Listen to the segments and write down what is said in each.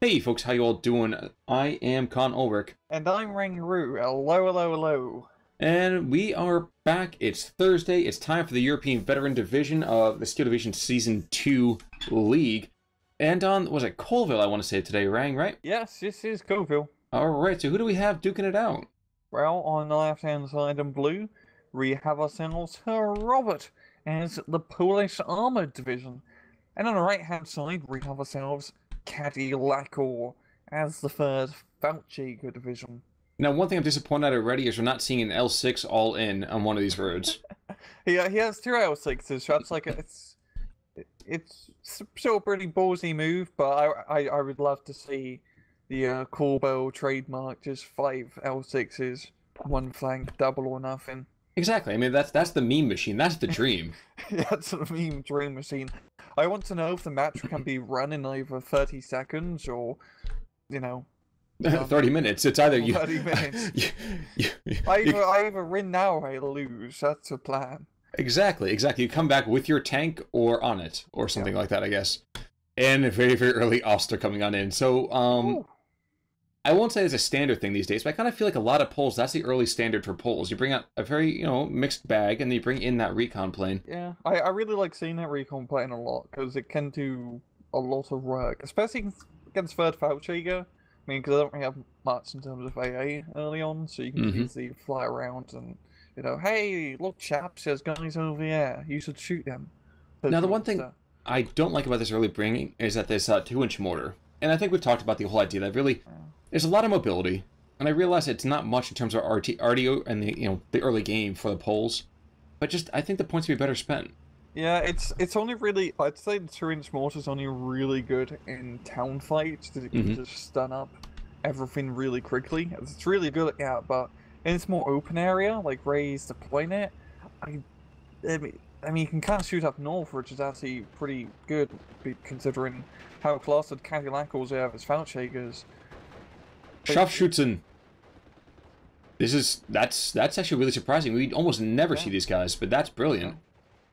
Hey folks, how you all doing? I am Khan Ulric, And I'm Rangroo. Hello, hello, hello. and we are back. It's Thursday. It's time for the European Veteran Division of the Steel Division Season 2 League. And on, was it Colleville I want to say today, Rang, right? Yes, this is Colleville. Alright, so who do we have duking it out? Well, on the left hand side in blue, we have ourselves Herr Robert as the Polish Armored Division. And on the right hand side, we have ourselves Cadilakor as the third Fallschirmjäger Division. Now, one thing I'm disappointed at already is we're not seeing an L6 all in on one of these roads. yeah, he has two L6s, so that's like, it's, it's still a pretty ballsy move, but I, I, I would love to see the uh, Corbell trademark just five L6s, one flank, double or nothing. exactly. I mean, that's that's the meme machine. That's the dream. That's a meme dream machine. I want to know if the match can be run in either 30 seconds or, you know, 30 minutes. It's either you. 30 minutes. you- you- you- I either, I either win now or I lose. That's the plan. Exactly, exactly. You come back with your tank or on it, or something like that, I guess. And a very, very early Auster coming on in. So, um, Ooh, I won't say it's a standard thing these days, but I kind of feel like a lot of Poles, that's the early standard for Poles. You bring out a very, you know, mixed bag, and then you bring in that recon plane. yeah, I, I really like seeing that recon plane a lot because it can do a lot of work, especially against third Fallschirmjäger. I mean, because I don't really have much in terms of AA early on, so you can Mhm. easily fly around and, you know, hey, look, chaps, there's guys over there. You should shoot them. Now, the one thing- I don't like about this early bringing is that this uh, two inch mortar. And I think we've talked about the whole idea that really Yeah. There's a lot of mobility. And I realize it's not much in terms of RT, RDO and the you know the early game for the poles, but just I think the points would be better spent. Yeah, it's it's only really I'd say the two inch mortar's only really good in town fights because it can Mhm. just stun up everything really quickly. It's really good at that, but in this more open area, like Ray's deploying it, I, I mean, I mean, you can kind of shoot up north, which is actually pretty good, considering how clustered Cadillacals are as Fallschirmjägers. But- Scharfschützen. This is that's that's actually really surprising. We almost never see these guys, but that's brilliant.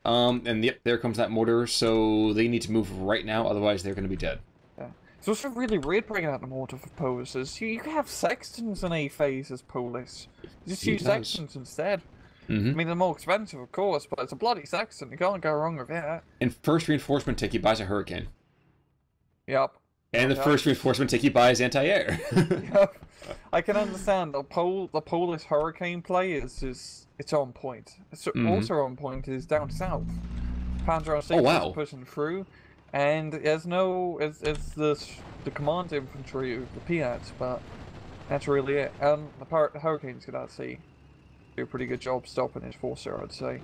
Um, and yep, there comes that mortar. So they need to move right now, otherwise they're going to be dead. Yeah. It's also really weird bringing out the mortar for Polisers. You, you can have Sextons in A phase as Polis. Just You use does. Sextons instead. hmm I mean, they're more expensive, of course, but it's a bloody Sexton. You can't go wrong with that. And first reinforcement tick he buys a hurricane, Yep. And the Yeah. first reinforcement tick he buys anti-air. Yep. I can understand the pol the Polish Hurricane play is just it's on point. It's Mhm. also on point is down south. Panzer Oh, wow. is pushing through, and there's no it's, it's the the command infantry of the Piats, but that's really it. And the, Par- the Hurricanes could actually do a pretty good job stopping his force there, I'd say.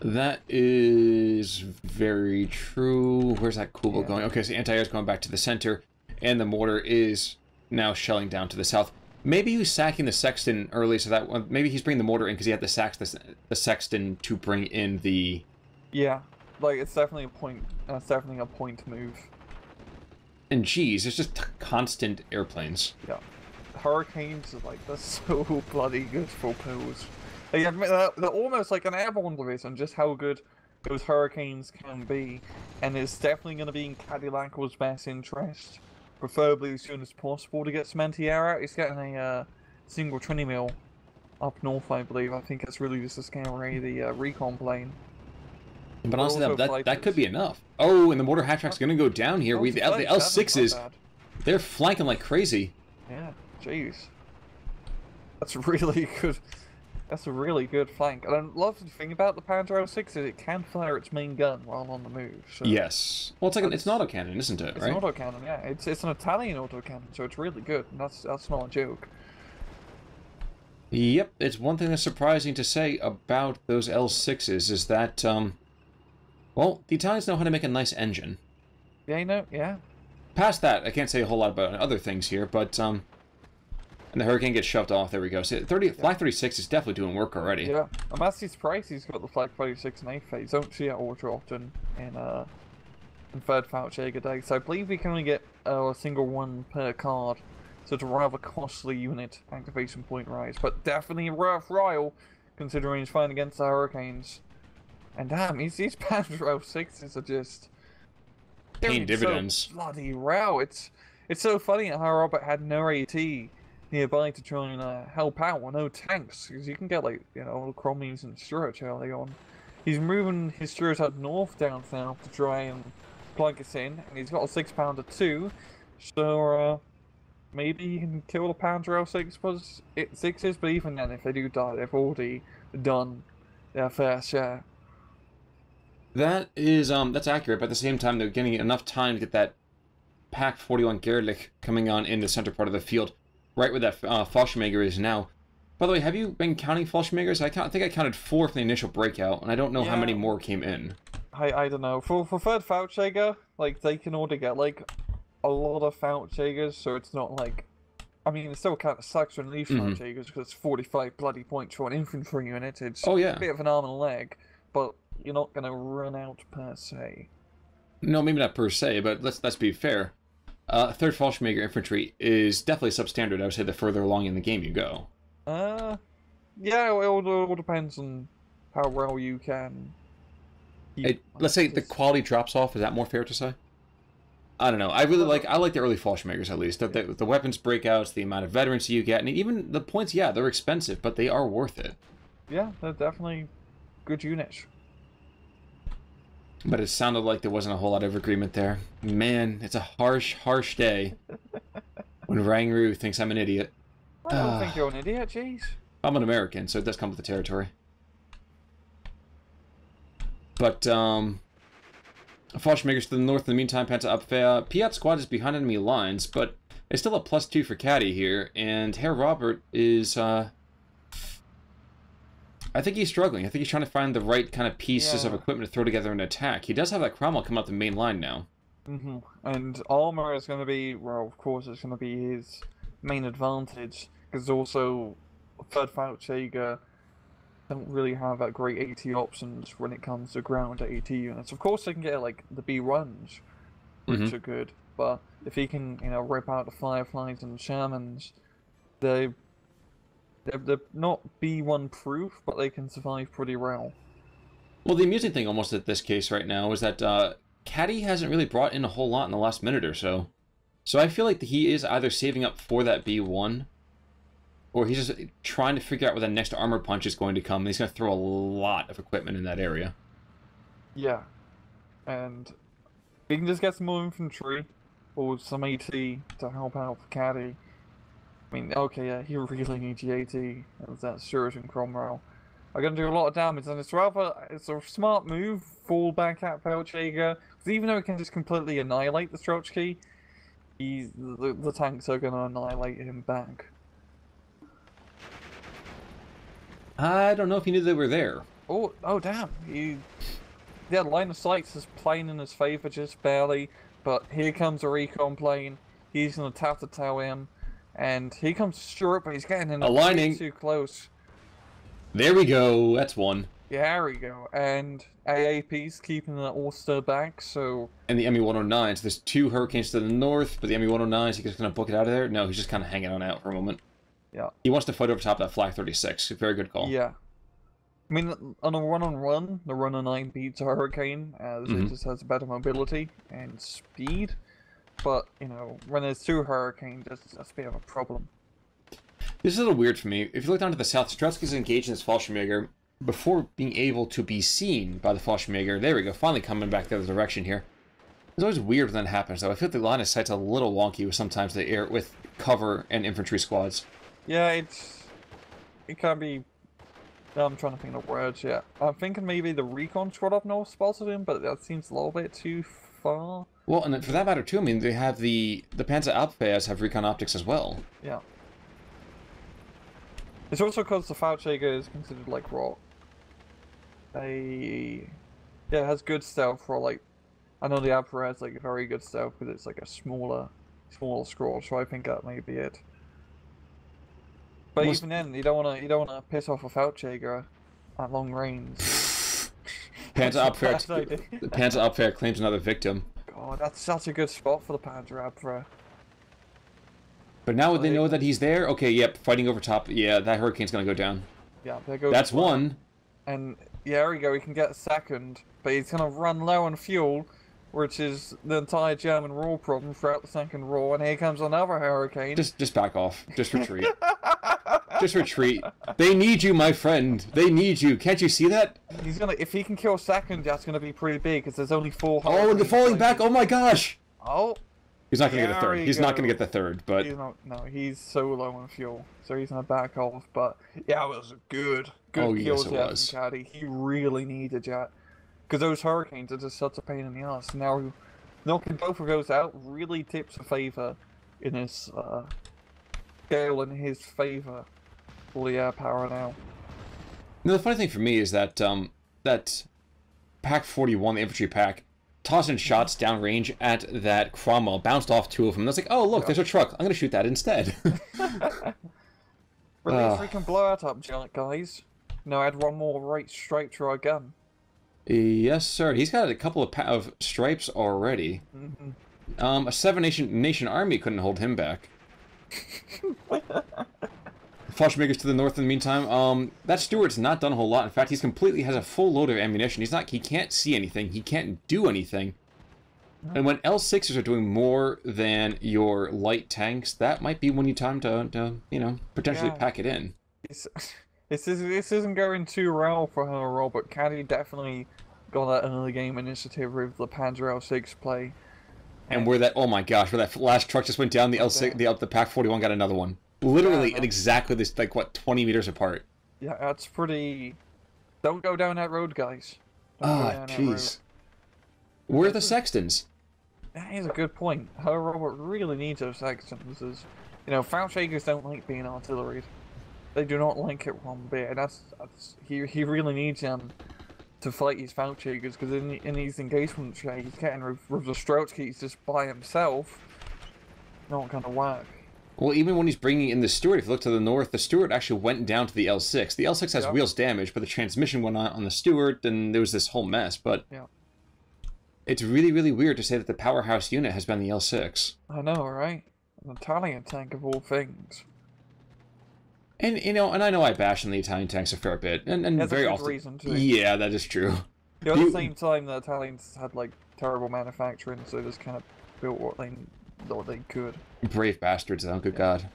That is very true. Where's that Kubel Yeah. going? Okay, so anti-air is going back to the center, and the mortar is now shelling down to the south. Maybe he was sacking the sexton early, so that one, maybe he's bringing the mortar in because he had the sack the, the sexton to bring in the. Yeah, like it's definitely a point. Uh, it's definitely a point move. And geez, it's just constant airplanes. Yeah. Hurricanes are like they're so bloody good for pills. They admit they're, they're almost like an airborne division, just how good those hurricanes can be. And it's definitely going to be in Cadillac's best interest, preferably as soon as possible to get some anti-air out. He's getting a uh, single trinity mill up north, I believe. I think it's really just a scale away the uh, recon plane. But honestly, that, that, that could be enough. Oh, and the mortar half track's going to go down here. We the, L, the L6s, they're flanking like crazy. Yeah, jeez. That's really good. That's a really good flank. And I love the thing about the Panzer 06 is it can fire its main gun while on the move. So Yes. Well, it's like an, it's an autocannon, isn't it? It's right? an autocannon, yeah. It's it's an Italian autocannon, so it's really good. And that's that's not a joke. Yep, it's one thing that's surprising to say about those L6s is that, um, well, the Italians know how to make a nice engine. Yeah, you know, yeah. Past that, I can't say a whole lot about other things here, but, um, and the Hurricane gets shoved off. There we go. So 30, Flak 36 is definitely doing work already. Yeah. I'm actually surprised he's got the Flak 36 and 8 phase. Don't see it ultra often in uh in third Fallschirmjäger Day. So I believe we can only get uh, a single one per card. So it's a rather costly unit activation point rise, but definitely worthwhile considering he's fighting against the Hurricanes. And damn, these, these Panzer 06s are just paying so dividends. bloody row. It's it's so funny how Robert had no AT nearby to try and uh, help out, or no tanks, because you can get like you know Crommies and Stuart early on. He's moving his Stuart out north down south to try and plug us in, and he's got a six pounder too, so uh, maybe he can kill the Panzer L6 plus it sixes. But even then, if they do die, they've already done their fair share. That is um that's accurate, but at the same time they're getting enough time to get that PaK 41 Gerlich coming on in the center part of the field, right where that uh, Fallschirmjäger is now. By the way, have you been counting Fallschirmjägers? I, count, I think I counted four from the initial breakout, and I don't know how many more came in. I I don't know. For for third Fallschirmjäger, like they can already get like a lot of Fallschirmjägers, so it's not like. I mean, it still kind of sucks when leave Mhm. Fallschirmjägers because it's 45 bloody points for an infantry unit. It's Oh, yeah. a bit of an arm and a leg, but you're not gonna run out per se. No, maybe not per se, but let's let's be fair. Uh, third Fallschirmjäger infantry is definitely substandard. I would say the further along in the game you go. Uh, yeah, it all, it all depends on how well you can. It, let's say the quality drops off. Is that more fair to say? I don't know. I really like I like the early Fallschirmjägers at least. The, the, the weapons breakouts, the amount of veterans you get, and even the points. Yeah, they're expensive, but they are worth it. Yeah, they're definitely good units. But it sounded like there wasn't a whole lot of agreement there. Man, it's a harsh, harsh day when Rangroo thinks I'm an idiot. I don't Ah. think you're an idiot, jeez. I'm an American, so it does come with the territory. But, um... Fallschirmjägers to the north in the meantime, Panzer Abwehr. Piat squad is behind enemy lines, but it's still a plus two for Caddy here, and Herr Robert is, uh... I think he's struggling. I think he's trying to find the right kind of pieces of equipment to throw together an attack. He does have that Cromwell come up the main line now. Mm-hmm. And armor is going to be, well, of course, it's going to be his main advantage because also third Fallschirmjäger don't really have that great AT options when it comes to ground AT units. Of course, they can get like the B runs, which Mhm. are good, but if he can, you know, rip out the Fireflies and Shermans, they they're, they're not B1 proof, but they can survive pretty well. Well, the amusing thing almost at this case right now is that uh, Caddy hasn't really brought in a whole lot in the last minute or so. So I feel like he is either saving up for that B1, or he's just trying to figure out where the next armor punch is going to come. And he's going to throw a lot of equipment in that area. Yeah, and we can just get some more infantry or some AT to help out the caddy. I mean, okay, yeah, he really needs the AT. As that Stuart and Cromwell are going to do a lot of damage, and it's rather it's a smart move. Fall back at Fallschirmjäger, because even though it can just completely annihilate the Strochki, he's the, the tanks are going to annihilate him back. I don't know if he knew they were there. Oh, oh, damn! He, yeah, line of sight is playing in his favor just barely, but here comes a recon plane. He's gonna tap to tow him, and he comes Stuart, but he's getting in Aligning. too close. There we go. That's one. Yeah, there we go. And AAP's keeping the Auster back, so And the ME-109. So There's two Hurricanes to the north, but the ME-109s, he's just going to book it out of there? No, he's just kind of hanging on out for a moment. Yeah. He wants to fight over top of that Flak 36. Very good call. yeah. I mean, on a run-on-run, the run-on-nine beats a Hurricane, as Mhm. it just has better mobility and speed. But, you know, when there's two Hurricanes, that's, that's a bit of a problem. This is a little weird for me. If you look down to the south, Strutsky's engaged in his Fallschirmjäger before being able to be seen by the Fallschirmjäger. There we go, finally coming back the other direction here. It's always weird when that happens, though. I feel the line of sight's a little wonky with sometimes the air with cover and infantry squads. Yeah, it's it can be. I'm trying to think of words. Yeah, I'm thinking maybe the recon squad up north spotted him, but that seems a little bit too far. Well, and for that matter too, I mean, they have the the Panzer Abwehrs have recon optics as well. Yeah. It's also because the Fallschirmjäger is considered like raw. They, yeah, it has good stealth for like. I know the Abwehr has like very good stealth because it's like a smaller, smaller scroll. So I think that may be it. But even then, you don't want to you don't want to piss off a Fallschirmjäger at long range. Panzer a Abwehr, the Panzer Abwehr claims another victim. God, that's such a good spot for the Panzer Abwehr. But now they know that he's there. Okay, yep, fighting over top. Yeah, that Hurricane's gonna go down. Yeah, there goes. That's one. And yeah, there we go. He can get a second, but he's gonna run low on fuel. which is the entire German rule problem throughout the second row, and here comes another hurricane. Just just back off. Just retreat. just retreat. They need you, my friend. They need you. Can't you see that? He's gonna if he can kill second, that's gonna be pretty big because there's only four. Oh, and they're falling back. Oh my gosh. Oh, He's not gonna get a third. He's not gonna get the third, but he's not. No, he's so low on fuel, so he's gonna back off. But yeah, it was a good, good Oh, yes, it there was. Caddy. He really needed that because those hurricanes are just such a pain in the ass. Now, knocking both of those out really tips a favor in his uh, scale in his favor the air power now. No, the funny thing for me is that um, that PaK 41, the infantry pack, tossing shots downrange at that Cromwell, bounced off two of them. I was like, oh look, Yeah. there's a truck. I'm gonna shoot that instead. Least Ah. blow it up, guys. Now add one more right straight to our gun. yes, sir. He's got a couple of, pa- of stripes already. hmm Um, a seven nation nation army couldn't hold him back. Fallschirmjägers to the north in the meantime. Um, that Stuart's not done a whole lot. In fact, he's completely has a full load of ammunition. He's not. He can't see anything. He can't do anything. And when L6s are doing more than your light tanks, that might be when you time to, to you know, potentially Yeah. pack it in. This, this, is, this isn't going too well for Herr, Robert. Caddy definitely got that early game initiative with the Panzer L6 play. And where that, oh my gosh, where that last truck just went down, the L6, Okay. the, the PaK 41 got another one. Literally Yeah, at exactly this, like, what, 20 meters apart. Yeah, that's pretty. Don't go down that road, guys. Don't Ah, jeez. Where are the Sextons? That is a good point. Herr Robert really needs those Sextons. As, you know, Fallschirmjägers don't like being artillery. They do not like it one bit. And that's, that's he, he really needs them to fight his Fallschirmjägers because in, in these engagements, yeah, he's getting with, with the Strotsky's just by himself. Not gonna work. Well, even when he's bringing in the Stuart, if you look to the north, the Stuart actually went down to the L6. The L6 has Yeah. wheels damage, but the transmission went on on the Stuart, and there was this whole mess. But Yeah. it's really, really weird to say that the powerhouse unit has been the L6. I know, right? An Italian tank of all things. And you know, and I know I bash on the Italian tanks a fair bit, and, and a very often. reason to. Yeah, that is true. Yeah, at the same time, the Italians had like terrible manufacturing, so they just kind of built what they what they could. Brave bastards, though. Good God.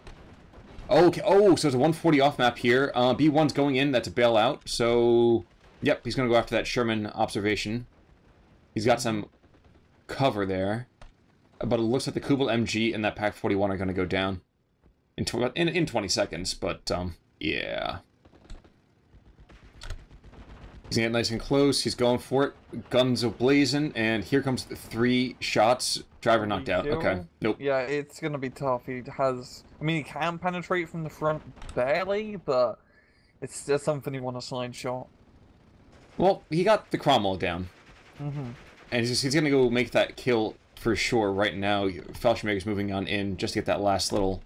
Okay. Oh, so there's a 140 off map here. Uh, B1's going in. That's a bailout. So, yep, he's going to go after that Sherman observation. He's got some cover there, but it looks like the Kubel MG and that PaK 41 are going to go down in, in in 20 seconds. But um, yeah. He's gonna get nice and close. He's going for it. Guns ablazing, and here comes the three shots. Driver knocked out. Okay. Nope. Yeah, it's gonna be tough. He has, I mean, he can penetrate from the front barely, but it's just something you want to slide shot. Well, he got the Cromwell down, Mm-hmm. and he's, he's gonna go make that kill for sure right now. Fallschirmjäger's moving on in just to get that last little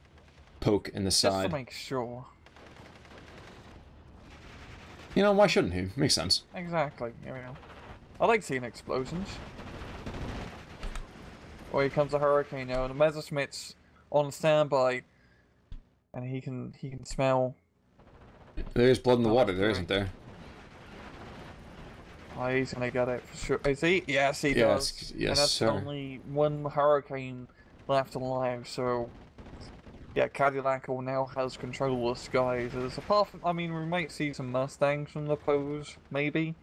poke in the Just to side. make sure. You know, why shouldn't he? Makes sense. Exactly. Here we go. I like seeing explosions. Oh, here comes a hurricane now, and the Messerschmitt's on standby, and he can he can smell. There's blood in the Oh, water, there isn't there? Oh, he's gonna get it for sure. Is he? Yes, he Yes, does. yes, and that's sir. only one hurricane left alive, so yeah, Cadilakor now has control of the skies. As apart from, I mean, we might see some Mustangs from the pose, maybe,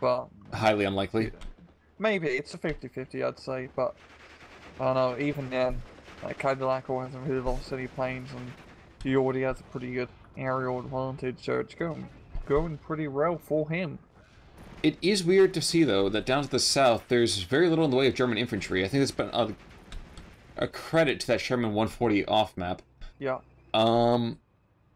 but Highly unlikely. maybe it's a 50-50, I'd say. But I don't know. Even then, like Cadillac hasn't really lost any planes, and he already has a pretty good aerial advantage, so it's going going pretty well for him. It is weird to see, though, that down to the south, there's very little in the way of German infantry. I think that's been a, a credit to that Sherman 140 off map. Yeah. Um,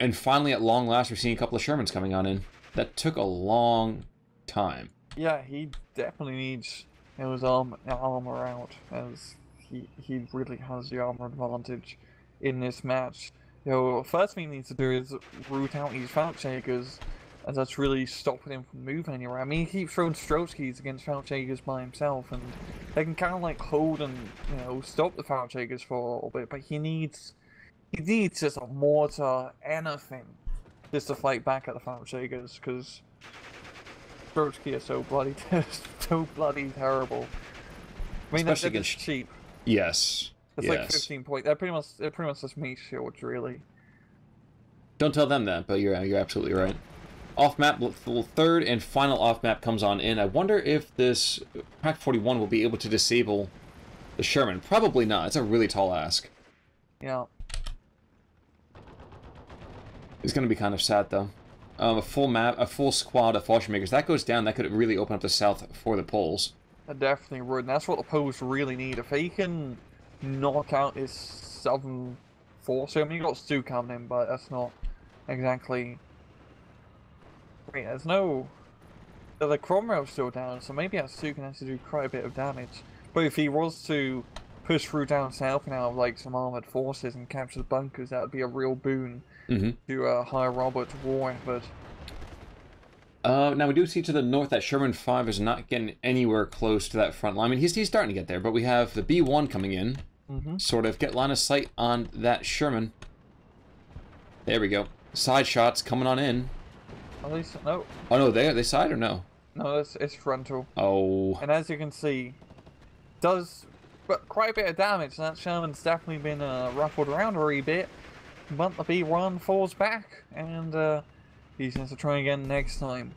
and finally, at long last, we're seeing a couple of Shermans coming on in. That took a long time. Yeah, he definitely needs his arm, armor out, as he he really has the armor advantage in this match. You know, first thing he needs to do is root out these Fallschirmjägers, as that's really stopping him from moving anywhere. I mean, he keeps throwing Stroskis against Fallschirmjägers by himself, and they can kind of like hold and you know stop the Fallschirmjägers for a little bit, but he needs he needs just a mortar, anything, just to fight back at the Fallschirmjägers, because Brodsky is so bloody, so bloody terrible. I mean, that's Especially just against- cheap. Yes. It's yes. like 15 points. They're pretty much, they're pretty much just meat shields, really. Don't tell them that, but you're you're absolutely right. Off map, the third and final off map comes on in. I wonder if this PaK 41 will be able to disable the Sherman. Probably not. It's a really tall ask. Yeah. It's going to be kind of sad though. Um, a full map, a full squad of Fallschirmjägers. That goes down. That could really open up the south for the Poles. I definitely would. And that's what the Poles really need. If he can knock out his southern force, I mean, you got Stu coming in, but that's not exactly. Wait, there's no. The, Cromwell's still down, so maybe Stu can actually do quite a bit of damage. But if he was to push through down south now, like some armored forces and capture the bunkers, that would be a real boon Mm-hmm. to uh, Herr Robert's war effort. Uh, now we do see to the north that Sherman 5 is not getting anywhere close to that front line. I mean, he's, he's starting to get there, but we have the B1 coming in. Mm-hmm. Sort of get line of sight on that Sherman. There we go. Side shots coming on in. At least, no, Oh no, they they side or no? no, it's, it's frontal. Oh, And as you can see, does but quite a bit of damage. That Sherman's definitely been uh, ruffled around a wee bit. But the B1 falls back, and uh, he's going to try again next time.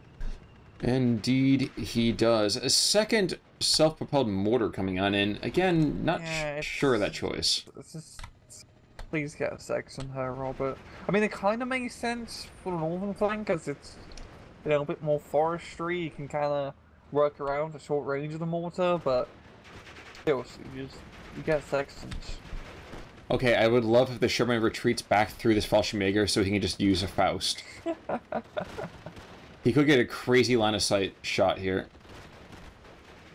indeed he does. A second self-propelled mortar coming on in. Again, not Yeah, sh- sure of that choice. It's just, please get a sex on Herr, Robert. I mean, it kind of makes sense for the northern flank, because it's a bit more forestry. You can kind of work around the short range of the mortar, but still, you just you get Sextons. Okay, I would love if the Sherman retreats back through this Fallschirmjäger so he can just use a Faust. he could get a crazy line of sight shot here.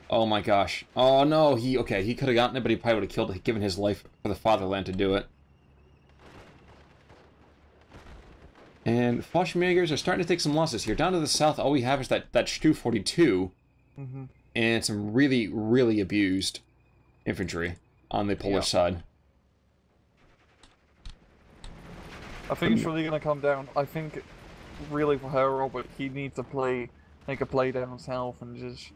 Oh my gosh. Oh no, he okay, he could have gotten it, but he probably would have killed it, given his life for the fatherland to do it. And Fallschirmjägers are starting to take some losses here. Down to the south, all we have is that, that Stu 42 Mm-hmm. and some really, really abused infantry on the Polish Yeah. side. I think it's really gonna come down. I think really for Herr, Robert, he needs to play make a play down south and just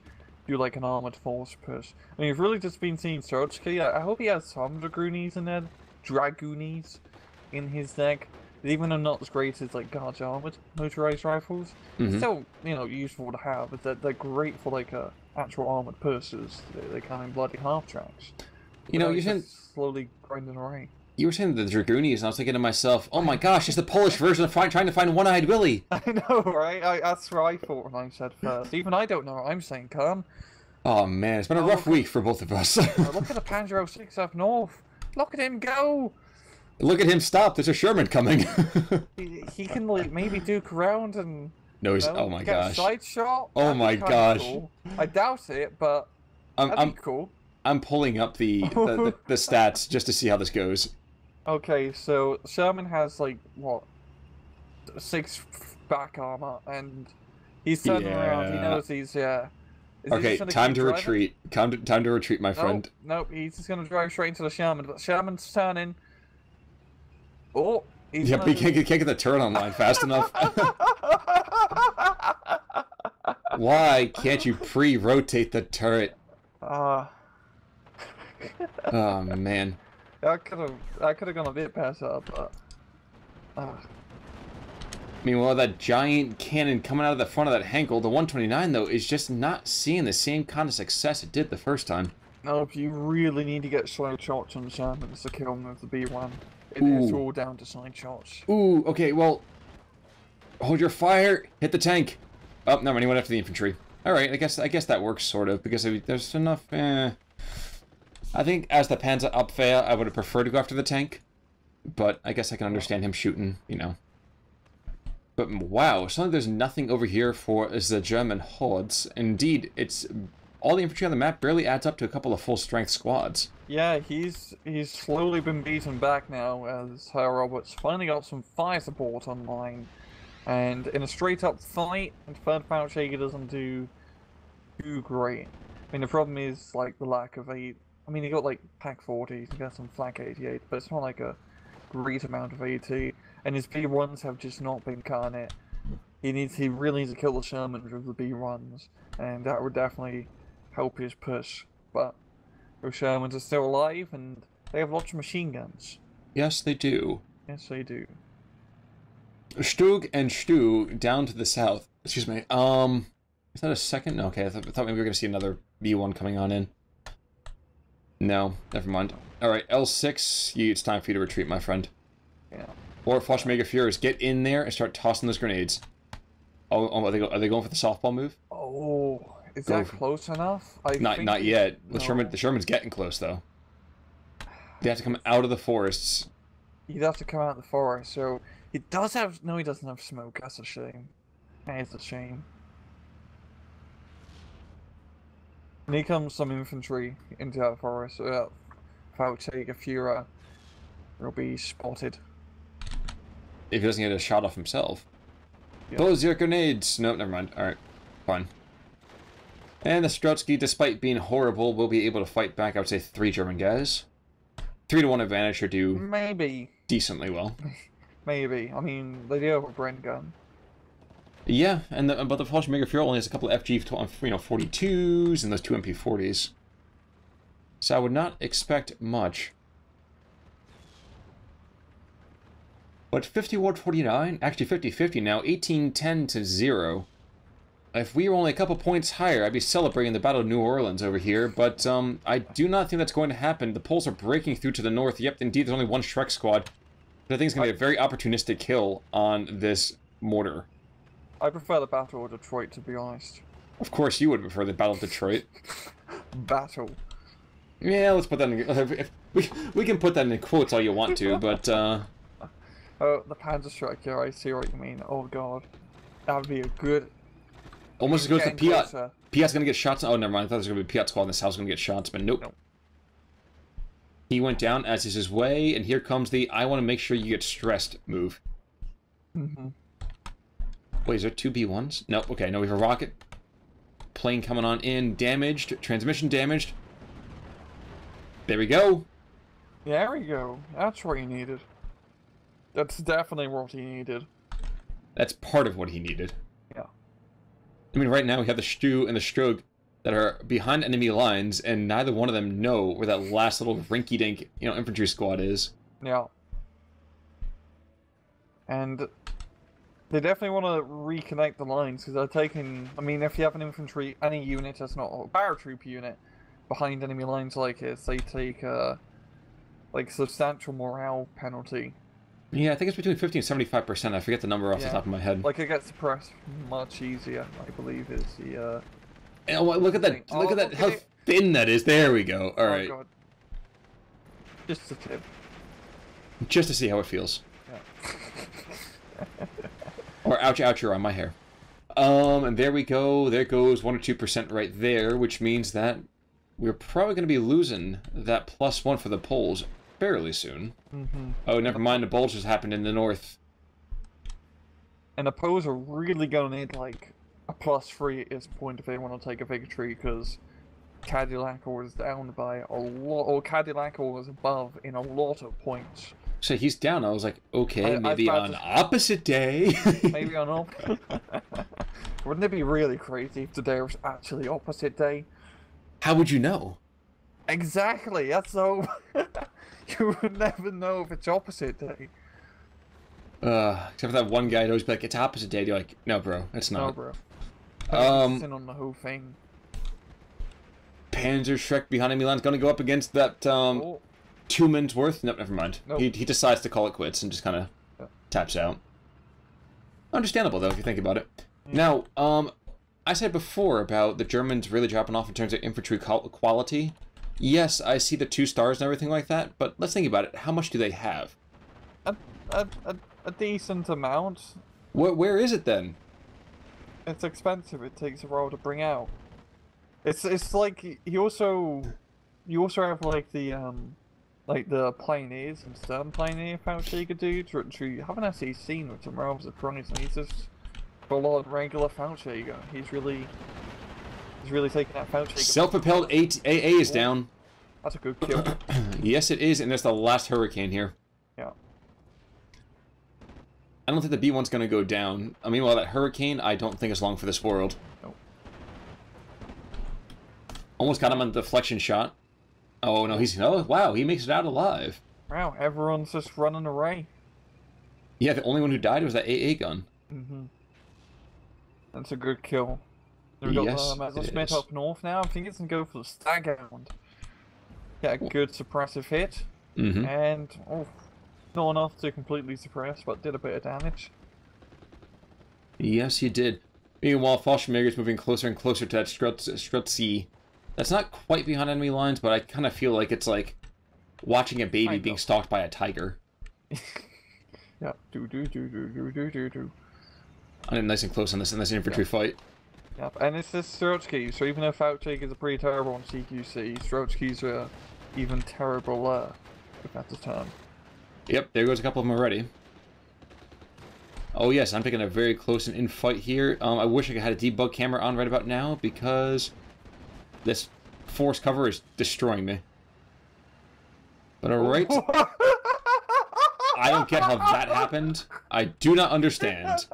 do like an armored force push. I mean, you've really just been seeing Strochki. I I hope he has some Dragoonies in there, Dragoonies in his deck. Even though not as great as like Guards armored motorized rifles, Mhm. still you know useful to have. But they're, they're great for like uh, actual armored pushes. They, they come in bloody half tracks. You know, you he's said just slowly grinding away. you were saying the Dragoonies, and I was thinking to myself, "Oh my gosh, it's the Polish version of trying to find One-Eyed Willie." I know, right? I, that's what I thought when I said first. Even I don't know what I'm saying, Khan. Oh man, it's been a Oh, rough week for both of us. Look at the Panzer 06 up north. Look at him go. Look at him stop! There's a Sherman coming. He, he can like maybe duke around and no, he's. you know, Oh my gosh. side shot. Oh That'd my gosh. cool. I doubt it, but I'm, that'd I'm be cool. I'm pulling up the, the, the the stats just to see how this goes. Okay, so Sherman has like what six back armor, and he's turning around. He knows he's yeah. Is Okay, time to driving? retreat. Time to, time to retreat, my Nope, friend. Nope, he's just gonna drive straight into the Sherman, but Sherman's turning. Oh, he's Yep, he can't, he can't get the turret online fast enough. Why can't you pre-rotate the turret? Ah, Oh man. I could have that could have gone a bit better, but ah, Meanwhile, that giant cannon coming out of the front of that Henkel, the 129 though, is just not seeing the same kind of success it did the first time. nope. You really need to get slow shots on Shermans to kill them with the B1. It is Ooh. all down to side shots. Ooh, okay, well, hold your fire, hit the tank. Oh, no, he went after the infantry. All right, I guess I guess that works sort of because there's enough. Eh. I think as the Panzer Abwehr, I would have preferred to go after the tank, but I guess I can understand him shooting, you know. But wow, suddenly there's nothing over here for as the German hordes. Indeed, it's all the infantry on the map barely adds up to a couple of full strength squads. Yeah, he's he's slowly been beaten back now as Herr Roberts finally got some fire support online. And in a straight up fight, and third Shaker doesn't do too great. I mean the problem is like the lack of a. I mean he got like pack 40, he got some flak 88, but it's not like a great amount of AT. And his B1s have just not been cutting it. He needs he really needs to kill the Shermans with the B1s, and that would definitely help his push. But Those Shermans are still alive, and they have lots of machine guns. Yes, they do. Yes, they do. Stug and Stu down to the south. Excuse me. Um, is that a second? No, okay, I, th- I thought maybe we were gonna see another B1 coming on in. No, never mind. All right, L6, you, it's time for you to retreat, my friend. Yeah. Or Flash Mega Furious, get in there and start tossing those grenades. Oh, oh are, they go, are they going for the softball move? Oh, is Go that for- close enough? I Not think not yet. The Sherman the Sherman's getting close though. They have to come out of the forests. He'd have to come out of the forest, so he does have. No, he doesn't have smoke. That's a shame. That is a shame. And here comes some infantry into that forest. Uh, so that Valchega Fura will be spotted. If he doesn't get a shot off himself. Yeah. Those your grenades. No, never mind. Alright. Fine. And the Strutsky, despite being horrible, will be able to fight back, I would say, three German guys. Three to one advantage should do Maybe, decently well. maybe. I mean, they do have a Bren gun. Yeah, and the, but the Mega Fury only has a couple of FG, you know, 42s and those two MP40s. So I would not expect much. But 50 Ward 49, actually 50-50 now, 18-10 to 0. If we were only a couple points higher, I'd be celebrating the Battle of New Orleans over here, but um, I do not think that's going to happen. The Poles are breaking through to the north. Yep, indeed, there's only one Shrek squad. But I think it's going to be a very opportunistic kill on this mortar. I prefer the Battle of Detroit, to be honest. Of course, you would prefer the Battle of Detroit. Battle. Yeah, let's put that in. If, we we can put that in quotes all you want to, but uh, Oh, the Panzer Strike. Yeah, I see what you mean. Oh god, that would be a good. Almost as good as the Getting Piat. closer. Piat's gonna get shots. Oh, never mind. I thought there was gonna be a Piat squad in this house gonna get shots, but nope. Nope. He went down as is his way, and here comes the "I want to make sure you get stressed" move. Mm -hmm. Wait, is there two B ones? Nope. Okay, now we have a rocket plane coming on in, damaged, transmission damaged. There we go. There we go. That's what he needed. That's definitely what he needed. That's part of what he needed. I mean, right now we have the Stu and the Strog that are behind enemy lines, and neither one of them know where that last little rinky-dink, you know, infantry squad is. Yeah. And they definitely want to reconnect the lines because they're taking. I mean, if you have an infantry, any unit that's not a paratroop unit behind enemy lines like this, they take a like substantial morale penalty. Yeah, I think it's between 50 and 75 percent. I forget the number off Yeah. the top of my head. Like it gets suppressed much easier, I believe, is the. Uh, oh, well, look at that! Oh, Look at that! How thin that is! There we go. All oh right, god. Just a tip. just to see how it feels. Yeah. Or ouch, ouch, you're on my hair. Um, and there we go. There goes one or two percent right there, which means that we're probably going to be losing that plus one for the Poles fairly soon. hmm Oh, never mind. The bulge has happened in the north. And the Poles are really gonna need like a plus three at this point if they want to take a victory because Cadillac was down by a lot, or Cadillac was above in a lot of points. So he's down. I was like, okay, I- maybe on opposite day. Maybe on up. Wouldn't it be really crazy if today was actually opposite day? How would you know? Exactly. That's so. you would never know if it's opposite day. Uh, except for that one guy who'd always be like, it's opposite day. You're like, no, bro, it's not. No, bro. Um, on the whole thing. Panzerschreck behind Milan's going to go up against that um, two men's worth. Nope, never mind. Nope. He, he decides to call it quits and just kind of Yeah. taps out. Understandable, though, if you think about it. Now, um, I said before about the Germans really dropping off in terms of infantry quality. Yes, I see the two stars and everything like that, but let's think about it. How much do they have? a, a, a, a decent amount. Where, where is it then? It's expensive. It takes a while to bring out. It's it's like you also you also have like the um like the pioneers and stern pioneer Faustiga dudes, which you haven't actually seen with some rather surprising. He's just full on regular Faustiga. He's really he's really taking that. Self-propelled AA is down. That's a good kill. yes, it is, and that's the last hurricane here. Yeah. I don't think the B1's going to go down. I mean, well, that hurricane, I don't think is long for this world. Nope. Almost got him on the deflection shot. Oh no, he's oh wow, he makes it out alive. Wow, everyone's just running away. Yeah, the only one who died was that AA gun. hmm That's a good kill. We've got Yes, uh, Smith up north now. I think it's gonna go for the staghound. Get a good suppressive hit, Mm-hmm. and oh, not enough to completely suppress, but did a bit of damage. Yes, he did. Meanwhile, Fallschirmjäger's moving closer and closer to that Strutz, Strutzi. That's not quite behind enemy lines, but I kind of feel like it's like watching a baby being stalked by a tiger. Yeah, do do do do do do do do. I am nice and close on this in this infantry fight. Yep, and it's this Strochki, so even though Fouchik is a pretty terrible on CQC, Strochki's are even terrible uh, if that's a term. Yep, there goes a couple of them already. Oh yes, I'm picking a very close and in fight here. Um, I wish I had a debug camera on right about now because this force cover is destroying me. But alright, I don't get how that happened. I do not understand.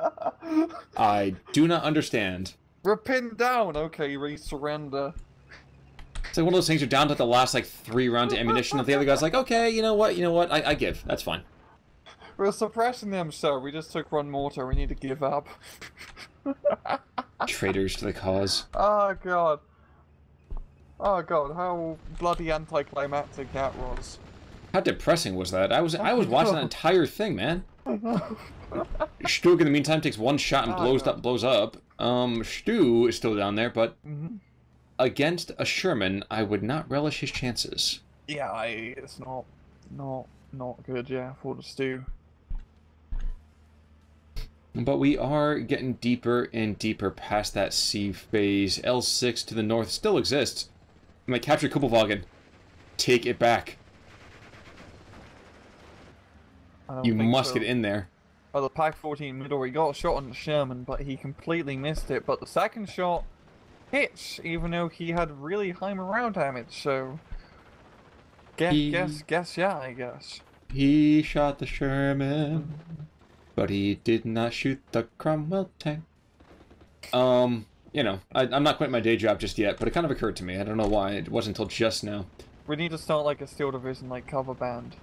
I do not understand. We're pinned down. Okay, we surrender. It's like one of those things you're down to the last like three rounds of ammunition, and the other guy's like, okay, you know what, you know what, I, I give. That's fine. We're suppressing them, sir. We just took one mortar. We need to give up. Traitors to the cause. oh god. Oh god, how bloody anticlimactic that was. How depressing was that? I was I was watching that entire thing, man. Stug in the meantime takes one shot and Oh, blows God. up blows up. Um Stu is still down there, but Mhm. against a Sherman, I would not relish his chances. Yeah, I, it's not, not, not good. Yeah, for the stew. But we are getting deeper and deeper past that sea phase. L6 to the north still exists. I'm gonna capture Kübelwagen. Take it back. You must so. get in there. Oh, the Pack 14 middle, he got a shot on the Sherman, but he completely missed it. But the second shot hits, even though he had really high morale damage. So, guess, He- guess, guess, yeah, I guess. He shot the Sherman, but he did not shoot the Cromwell tank. Um, you know, I, I'm not quitting my day job just yet, but it kind of occurred to me. I don't know why. It wasn't until just now. We need to start like a Steel Division like cover band.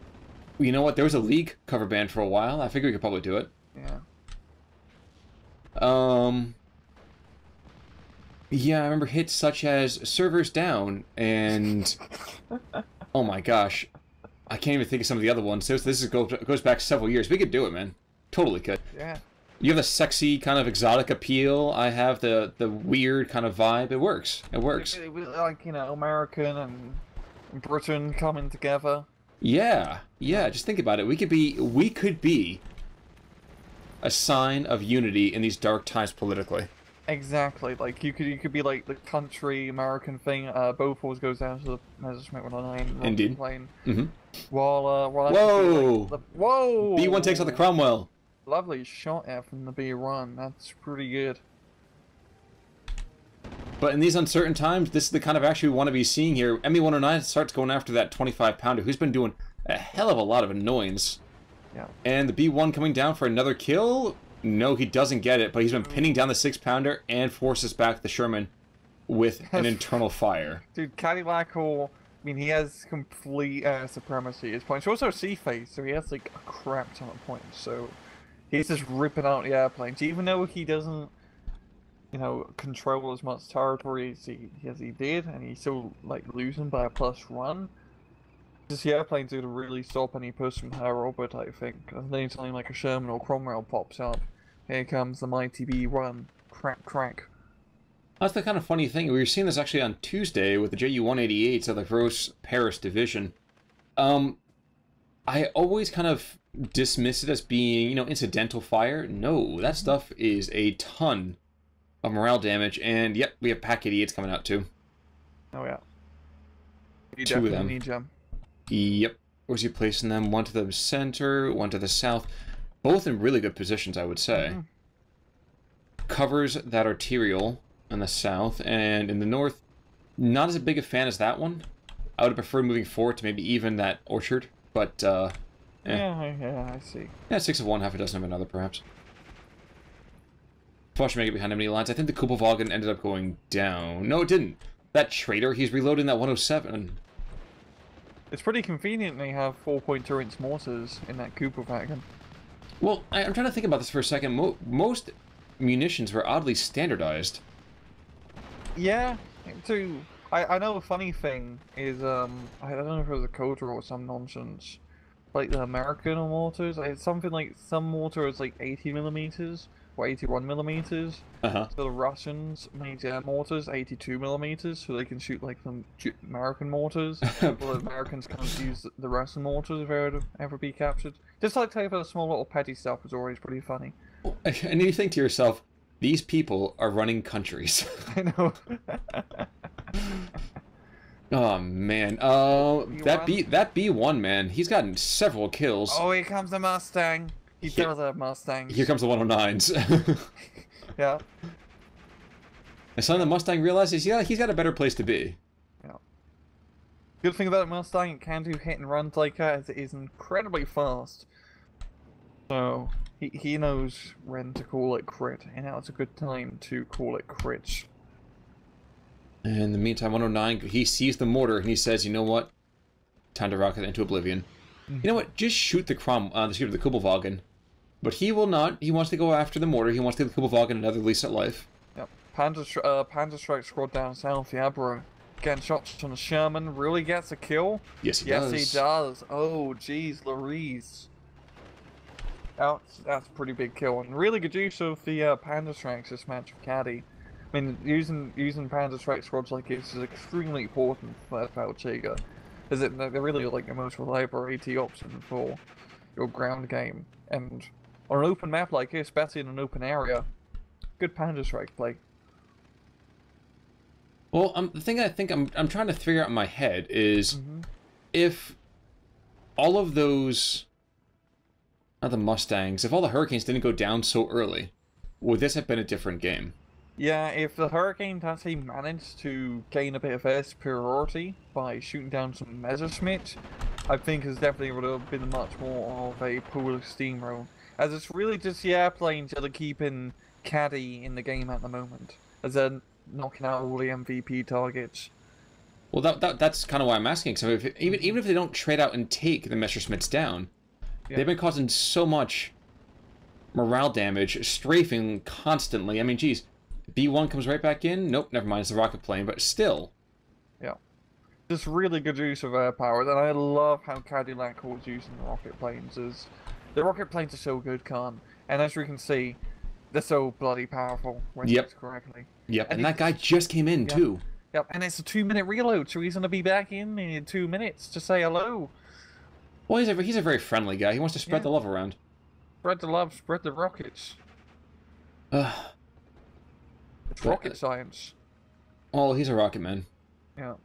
You know what? There was a league cover band for a while. I figure we could probably do it. Yeah. Um. Yeah, I remember hits such as servers down and oh my gosh, I can't even think of some of the other ones. This this is, goes goes back several years. We could do it, man. Totally could. Yeah. You have the sexy kind of exotic appeal. I have the the weird kind of vibe. It works. It works. It Like, you know, American and Britain coming together. Yeah, yeah. Just think about it. We could be we could be a sign of unity in these dark times politically. Exactly. Like you could you could be like the country American thing. Uh, Bofors goes down to the Messerschmitt 109 Indeed. plane. Mhm. While uh, while that could be, Whoa! like, the, whoa! B one takes out the Cromwell. Lovely shot there from the B1. That's pretty good. But in these uncertain times, this is the kind of action we want to be seeing here. ME 109 starts going after that 25 pounder who's been doing a hell of a lot of annoyance. Yeah. And the B1 coming down for another kill? No, he doesn't get it, but he's been pinning down the 6 pounder and forces back the Sherman with an internal fire. Dude, Cadilakor I mean, he has complete uh, supremacy at his points. He's also a sea phase, so he has like a crap ton of points. So he's just ripping out the airplanes, even though he doesn't, you know, control as much territory as he as he did, and he's still like losing by a plus one. Just the airplanes are gonna really stop any push from Herr Robert, I think. And anytime like a Sherman or Cromwell pops up, here comes the mighty B1. Crack, crack. That's the kind of funny thing. We were seeing this actually on Tuesday with the JU-188s of the Gross Paris Division. Um, I always kind of dismiss it as being, you know, incidental fire. No, that stuff is a ton of morale damage, and yep, we have Pack 88s coming out too. Oh yeah. You Two of them. need them. Yep. Where's he placing them? One to the center, one to the south. Both in really good positions, I would say. Mhm. Covers that arterial in the south, and in the north, not as big a fan as that one. I would have preferred moving forward to maybe even that orchard, but uh, Eh. Yeah, yeah, I see. yeah, six of one, half a dozen of another, perhaps. Flush make it behind enemy lines. I think the Kübelwagen ended up going down. No, it didn't. That traitor, he's reloading that 107. It's pretty convenient they have 4.2 inch mortars in that Cooper wagon. Well, I, I'm trying to think about this for a second. Mo- most munitions were oddly standardized. Yeah, too. I, I know a funny thing is, um, I don't know if it was a code or some nonsense. Like the American mortars, it's something like some mortar is like 80 millimeters or 81 millimeters. Uh huh. So the Russians made their mortars 82 millimeters, so they can shoot like the American mortars. well, the Americans can't use the Russian mortars if they to ever be captured. Just like type of small little petty stuff is always pretty funny. and you think to yourself, these people are running countries. I know. oh man, uh, that B that B one man, he's gotten several kills. oh, here comes the Mustang. He Here- does have Mustangs. Here comes the 109s. Yeah. and suddenly the Mustang realizes, yeah, he's got a better place to be. Yeah. Good thing about Mustang, it can do hit and runs like that, as it is incredibly fast. So, he, he knows when to call it crit, and now it's a good time to call it crits. And in the meantime, 109, he sees the mortar and he says, you know what? Time to rocket it into oblivion. You know what? Just shoot the Crom, uh, excuse me, the Kübelwagen. But he will not. He wants to go after the mortar. He wants to give the Kübelwagen another lease at life. Yep. Panda, uh, Panzerschreck squad down south, the bro. Getting shots on the Sherman, really gets a kill? Yes, he yes, does. he does. Oh, jeez, Larice. That's, that's a pretty big kill, and really good use of the uh, Panzerschrecks this match with Caddy. I mean, using using Panzerschreck squads like this is extremely important for Fallschirmjäger, as it they're really like the most reliable AT option for your ground game, and on an open map like this, especially in an open area, good Panzerschreck play. Well, um, the thing I think I'm, I'm trying to figure out in my head is Mm-hmm. if all of those, not the Mustangs, if all the Hurricanes didn't go down so early, would this have been a different game? Yeah, if the Hurricanes actually managed to gain a bit of air superiority by shooting down some Messerschmitt, I think it's definitely would have been much more of a pool of steamroll. As it's really just the airplanes that are keeping Caddy in the game at the moment, as they're knocking out all the MVP targets. Well, that, that that's kind of why I'm asking. So if even even if they don't trade out and take the Messerschmitts down, Yeah. they've been causing so much morale damage, strafing constantly. I mean, geez, B1 comes right back in. Nope, never mind. It's a rocket plane, but still. Yeah. Just really good use of air power, and I love how Cadillac was using the rocket planes. As the rocket planes are so good, Khan, and as you can see, they're so bloody powerful when Yep. used correctly. Yep, And and that guy just came in Yeah. too. Yep, and it's a two-minute reload, so he's gonna be back in in two minutes to say hello. Well, he's a he's a very friendly guy. He wants to spread Yeah. the love around. Spread the love, spread the rockets. Uh, It's rocket science. well, he's a rocket man. Yeah.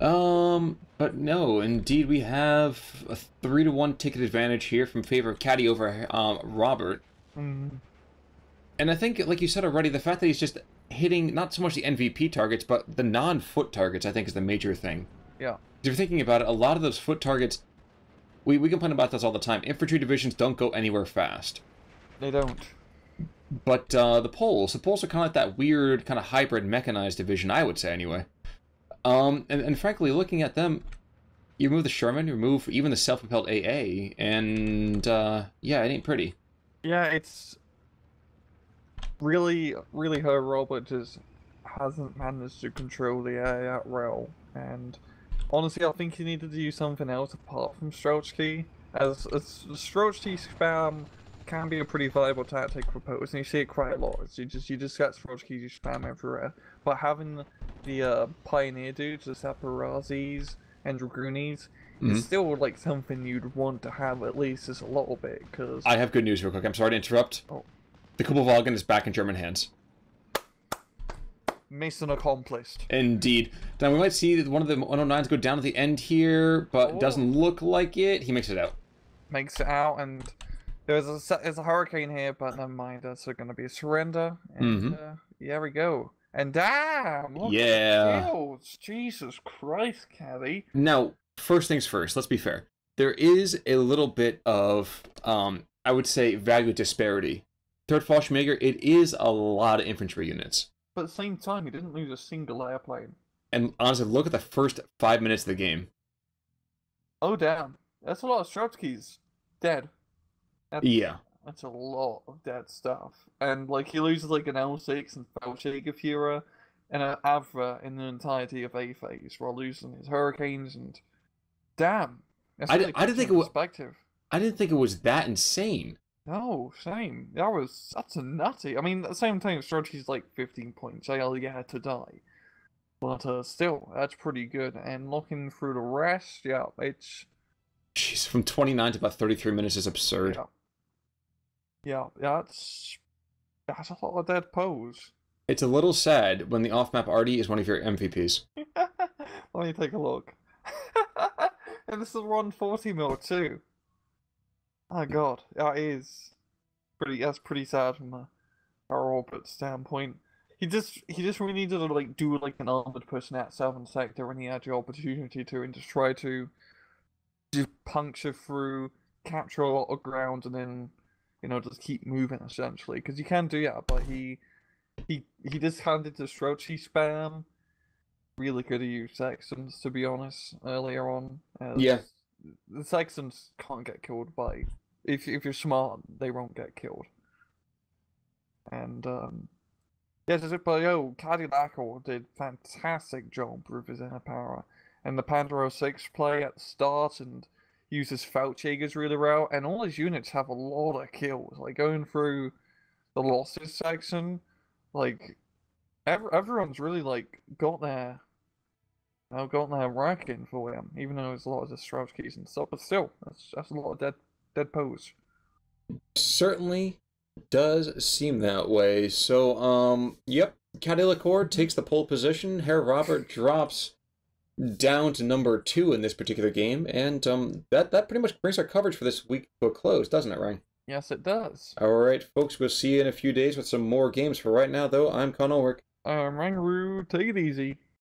Um, but no, indeed, we have a three to one ticket advantage here from favor of Caddy over um, Robert. Mm, And I think, like you said already, the fact that he's just hitting not so much the MVP targets, but the non-foot targets, I think, is the major thing. yeah. If you're thinking about it, a lot of those foot targets, we, we complain about this all the time. Infantry divisions don't go anywhere fast. They don't. But uh, the poles, the poles are kind of like that weird, kind of hybrid mechanized division, I would say, anyway. Um, and, and frankly, looking at them, you remove the Sherman, you remove even the self-propelled AA, and uh, yeah, it ain't pretty. Yeah, it's really, really Herr Robert just hasn't managed to control the air that well, and honestly, I think he needed to do something else apart from Strzelcy, as, as spam can be a pretty viable tactic for posts, and you see it quite a lot. It's you just you just get Strzelcy you spam everywhere, but having the uh, Pioneer dudes, the Saparazis and Dragoonies, Mhm. is still like something you'd want to have at least just a little bit, because I have good news real quick. I'm sorry to interrupt. Oh. The Kübelwagen is back in German hands. mission accomplished. Indeed. Now, we might see that one of the 109s go down at the end here, but Oh. doesn't look like it. He makes it out. makes it out, and there's a there's a hurricane here, but never mind. That's going to be a surrender. And Mhm. uh, there we go. And damn, look Yeah. kills. Jesus Christ, Kelly. Now, first things first, let's be fair. There is a little bit of, um, I would say, value disparity. Third Fallschirmjäger, it is a lot of infantry units. But at the same time, he didn't lose a single airplane. And honestly, look at the first five minutes of the game. Oh damn, that's a lot of Strotsky's dead. That's, Yeah. That's a lot of dead stuff. And like he loses like an L6 and Fallschirmjäger Fura and an Avra in the entirety of A phase while losing his Hurricanes and damn. I I didn't think in it wa- perspective. I didn't think it was that insane. No, same. That was that's a nutty. I mean, at the same time, Strotsky's like 15 points. I only had to die. But uh, still, that's pretty good. And looking through the rest, yeah, it's Jeez, from 29 to about 33 minutes is absurd. Yeah. Yeah, that's that's a lot of dead pose. It's a little sad when the off-map Artie is one of your MVPs. Let me take a look. and this is 140 mil too. Oh god, that is pretty. That's pretty sad from a our orbit standpoint. He just he just really needed to like do like an armored push in that southern sector when he had the opportunity to, and just try to just puncture through, capture a lot of ground, and then you know just keep moving essentially. Because you can do that, but he he he just handed the Strochi spam really good at use Sextons, to be honest, earlier on. as Yeah. The Sextons can't get killed by. If, if you're smart, they won't get killed. And, um. Yeah, just, but yo, Cadilakor did fantastic job with his inner power. And the Panther 06 play at the start and uses Fallschirmjägers really well. And all his units have a lot of kills. Like going through the losses section, like ev- everyone's really like got their I've got their racking for him, even though there's a lot of distress keys and stuff, but still, that's that's a lot of dead dead pose. Certainly does seem that way. So, um, yep, Cadilakor takes the pole position. Herr Robert drops down to number two in this particular game, and um, that that pretty much brings our coverage for this week to a close, doesn't it, Ryan? Yes, it does. All right, folks, we'll see you in a few days with some more games. For right now, though, I'm Khan Ulric. Um, Rangroo, take it easy.